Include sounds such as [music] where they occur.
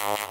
Wow. [laughs]